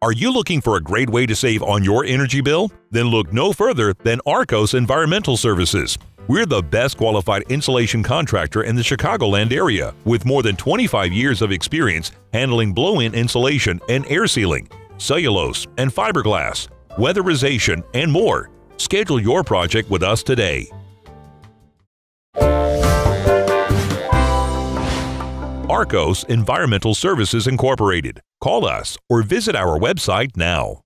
Are you looking for a great way to save on your energy bill? Then look no further than Arcos Environmental Services. We're the best qualified insulation contractor in the Chicagoland area with more than 25 years of experience handling blow in insulation and air sealing, cellulose and fiberglass, weatherization, and more. Schedule your project with us today. Arcos Environmental Services Incorporated. Call us or visit our website now.